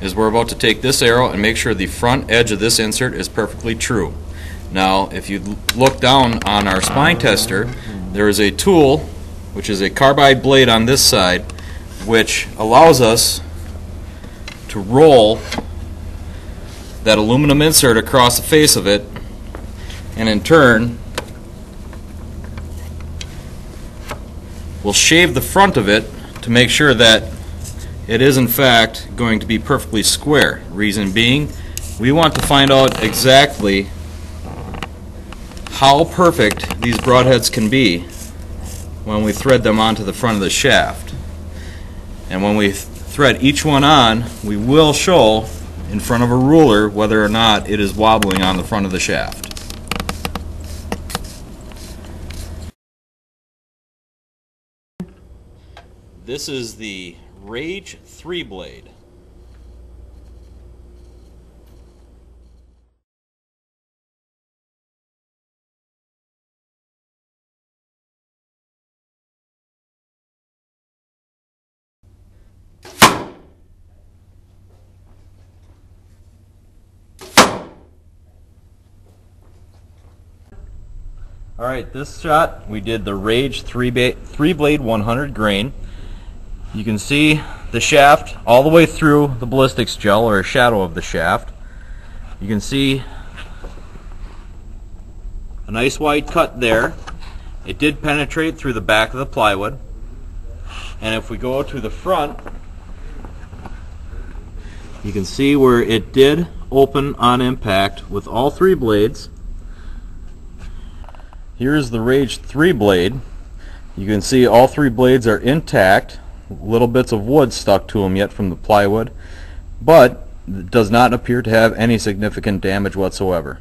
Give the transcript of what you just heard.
is we're about to take this arrow and make sure the front edge of this insert is perfectly true. Now, if you look down on our spine tester, there is a tool, which is a carbide blade on this side, which allows us to roll that aluminum insert across the face of it, and in turn, we'll shave the front of it to make sure that it is in fact going to be perfectly square. Reason being, we want to find out exactly how perfect these broadheads can be when we thread them onto the front of the shaft. And when we th- thread each one on, we will show in front of a ruler whether or not it is wobbling on the front of the shaft. This is the Rage 3 blade. All right, this shot we did the Rage 3 ba- three blade 100 grain. You can see the shaft all the way through the ballistics gel or a shadow of the shaft. You can see a nice white cut there. It did penetrate through the back of the plywood. And if we go to the front, you can see where it did open on impact with all three blades. Here's the Rage 3 blade. You can see all three blades are intact. Little bits of wood stuck to them yet from the plywood, but does not appear to have any significant damage whatsoever.